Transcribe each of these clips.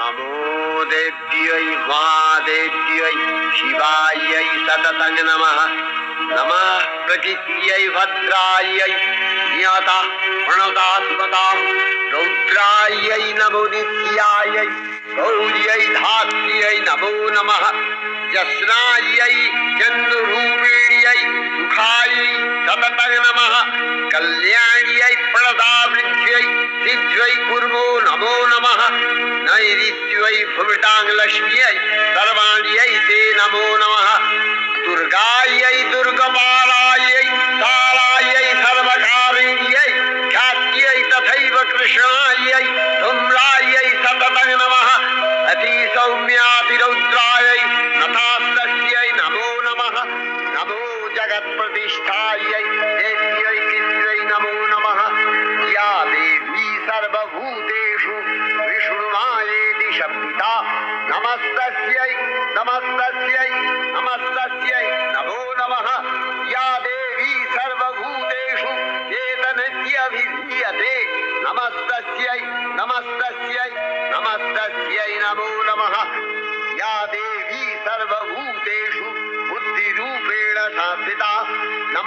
नमो देव्यै महादेव्यै शिवायै सततं नमः। नमः प्रकृत्यै भद्रायै नियता प्रणतात्मतां रौद्रायै, नमो नित्यायै, गौर्यै, धात्र्यै, नमो नमः। जस्नायै चन्द्ररूपिण्यै सुखायै, सततं नमः। कल्याण्यै, प्रणतावृद्ध्यै नैऋत्यै भुविटाङ्गलक्ष्म्यै सर्वाण्यै ते नमो नमः। दुर्गायै दुर्गपालायै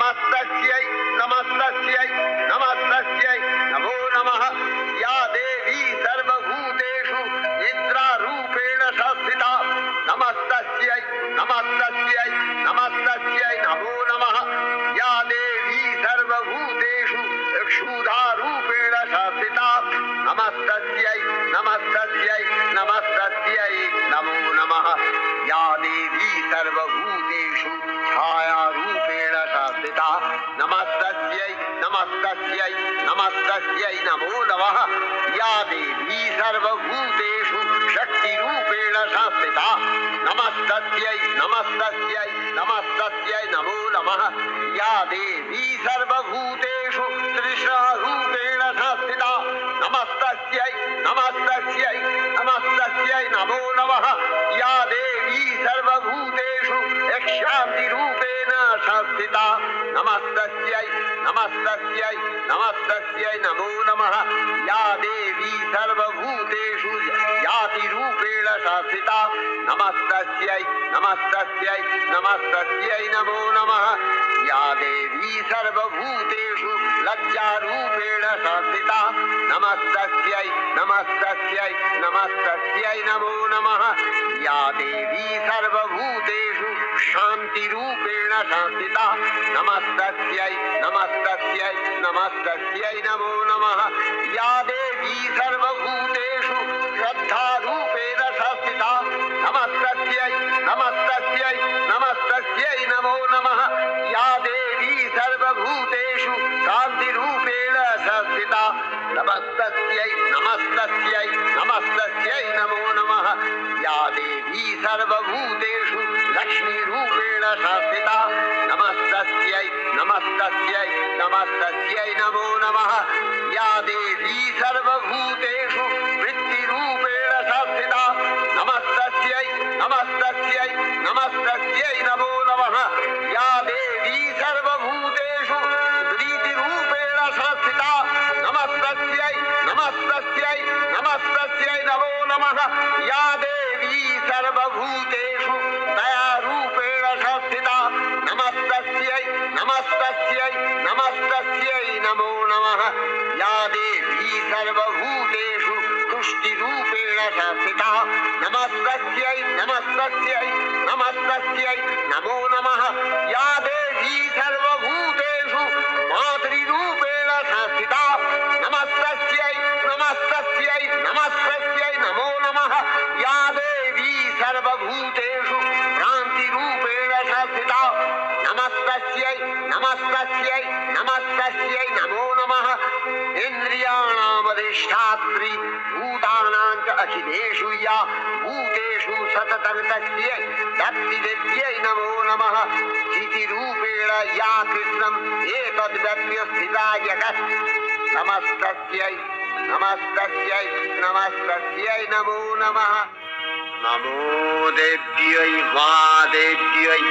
नमस्तस्यै नमस्तस्यै नमस्तस्यै, नमो नमः। या देवी सर्वभूतेषु निद्रारूपेण संस्थिता। नमस्तस्यै नमस्तस्यै नमस्तस्यै, नमो नमः। या देवी सर्वभूतेषु क्षुधारूपेण संस्थिता। नमस्तस्यै नमस्तस्यै नमस्तस्यै, नमो नमः। या देवी नमस्तस्यै नमस्तस्यै नमो नमः। या देवी सर्वभूतेषु शक्तिरूपेण संस्थिता नमस्तस्यै नमस्तस्यै नमस्तस्यै नमो नमः। या देवी सर्वभूतेषु तृष्णारूपेण संस्थिता नमस्तस्यै नमस्तस्यै नमस्तस्यै नमो नमस्तस्यै नमस्तस्यै नमस्तस्यै नमो नमः। या देवी सर्वभूतेषु यातिरूपेण संस्थिता नमस्तस्यै नमस्तस्यै नमस्तस्यै नमो नमः। या देवी सर्वभूतेषु लज्जारूपेण संस्थिता नमस्तस्यै नमस्तस्यै नमस्तस्यै नमो नमः। या देवी सर्वभूतेषु शान्तिरूपेण संस्थिता नमस्तस्यै नमस्तस्यै नमस्तस्यै नमो नमः। या देवी सर्वभूतेषु श्रद्धारूपेण संस्थिता नमस्तस्यै नमस्तस्यै नमस्तस्यै नमो नमः। या देवी सर्वभूतेषु कान्तिरूपेण संस्थिता नमस्तस्यै नमस्तस्यै नमस्तस्यै नमो नमः। या देवी सर्वभूतेषु लक्ष्मीरूपेण संस्थिता नमस्तस्यै नमस्तस्यै नमो नमः। या देवी सर्वभूतेषु या देवी सर्वभूतेषु दयारूपेण संस्थिता नमस्तस्यै नमस्तस्यै नमस्तस्यै नमो नमः। या देवी सर्वभूतेषु तुष्टिरूपेण संस्थिता नमस्तस्यै नमस्तस्यै नमस्तस्यै नमो नमस्तस्यै नमस्तस्यै, नमो नमः। इन्द्रियाणामधिष्ठात्री, भूतानां च अखिलेषु या, भूतेषु दत्तिदेव्यै नमो नमः। चितिरूपेण या कृष्णम्, एतद्व्यप्य जगत्। नमस्तस्यै नमस्तस्यै नमस्तस्यै, नमो नमः। नमो देव्यै महादेव्यै